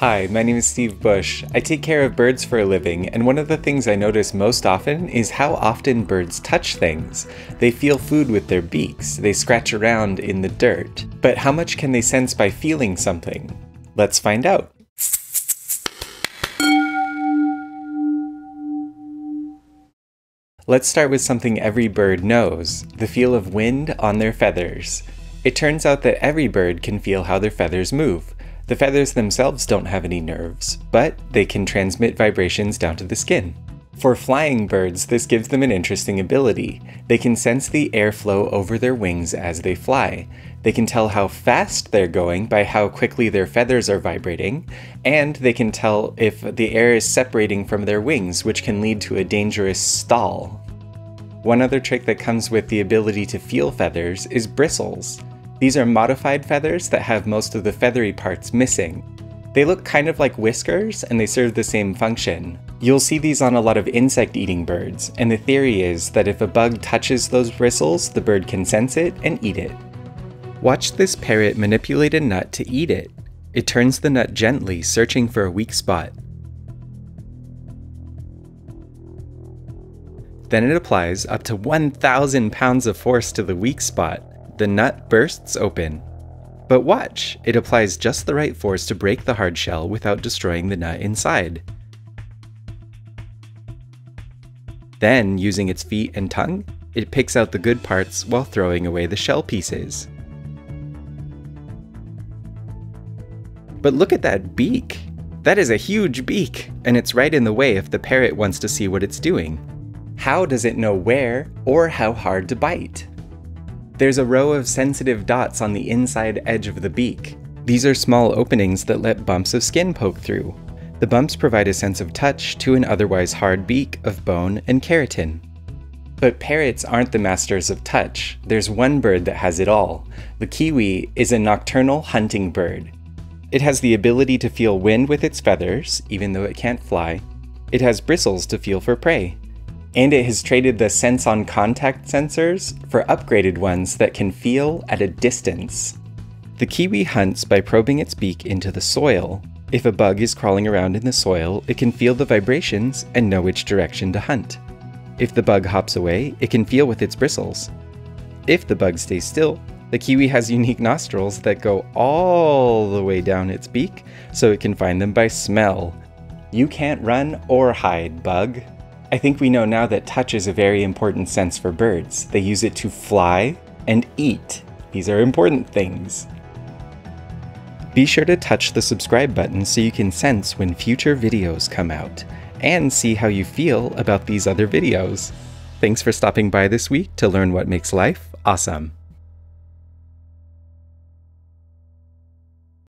Hi, my name is Steve Bush. I take care of birds for a living, and one of the things I notice most often is how often birds touch things. They feel food with their beaks, they scratch around in the dirt. But how much can they sense by feeling something? Let's find out. Let's start with something every bird knows the feel of wind on their feathers. It turns out that every bird can feel how their feathers move. The feathers themselves don't have any nerves, but they can transmit vibrations down to the skin. For flying birds, this gives them an interesting ability. They can sense the airflow over their wings as they fly. They can tell how fast they're going by how quickly their feathers are vibrating, and they can tell if the air is separating from their wings, which can lead to a dangerous stall. One other trick that comes with the ability to feel feathers is bristles. These are modified feathers that have most of the feathery parts missing. They look kind of like whiskers and they serve the same function. You'll see these on a lot of insect-eating birds, and the theory is that if a bug touches those bristles, the bird can sense it and eat it. Watch this parrot manipulate a nut to eat it. It turns the nut gently, searching for a weak spot. Then it applies up to 1,000 pounds of force to the weak spot, the nut bursts open. But watch, it applies just the right force to break the hard shell without destroying the nut inside. Then, using its feet and tongue, it picks out the good parts while throwing away the shell pieces. But look at that beak! That is a huge beak, and it's right in the way if the parrot wants to see what it's doing. How does it know where or how hard to bite? There's a row of sensitive dots on the inside edge of the beak. These are small openings that let bumps of skin poke through. The bumps provide a sense of touch to an otherwise hard beak of bone and keratin. But parrots aren't the masters of touch. There's one bird that has it all. The kiwi is a nocturnal hunting bird. It has the ability to feel wind with its feathers, even though it can't fly. It has bristles to feel for prey and it has traded the sense on contact sensors for upgraded ones that can feel at a distance. The kiwi hunts by probing its beak into the soil. If a bug is crawling around in the soil, it can feel the vibrations and know which direction to hunt. If the bug hops away, it can feel with its bristles. If the bug stays still, the kiwi has unique nostrils that go all the way down its beak, so it can find them by smell. You can't run or hide, bug. I think we know now that touch is a very important sense for birds. They use it to fly and eat. These are important things. Be sure to touch the subscribe button so you can sense when future videos come out, and see how you feel about these other videos. Thanks for stopping by this week to learn what makes life awesome.